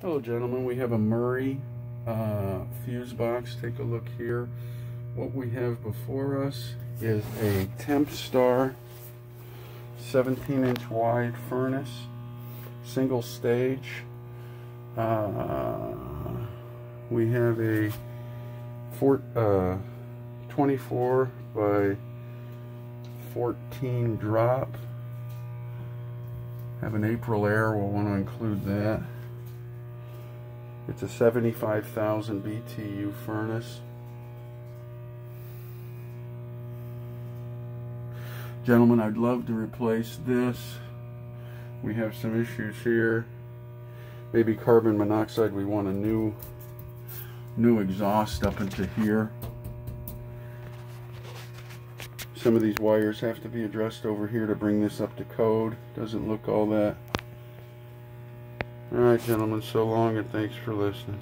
Hello gentlemen, we have a Murray uh, fuse box. Take a look here. What we have before us is a Tempstar 17 inch wide furnace, single stage. Uh, we have a four, uh, 24 by 14 drop. Have an Aprilaire, we'll want to include that. It's a 75,000 BTU furnace. Gentlemen, I'd love to replace this. We have some issues here. Maybe carbon monoxide, we want a new, new exhaust up into here. Some of these wires have to be addressed over here to bring this up to code. Doesn't look all that Alright, gentlemen, so long and thanks for listening.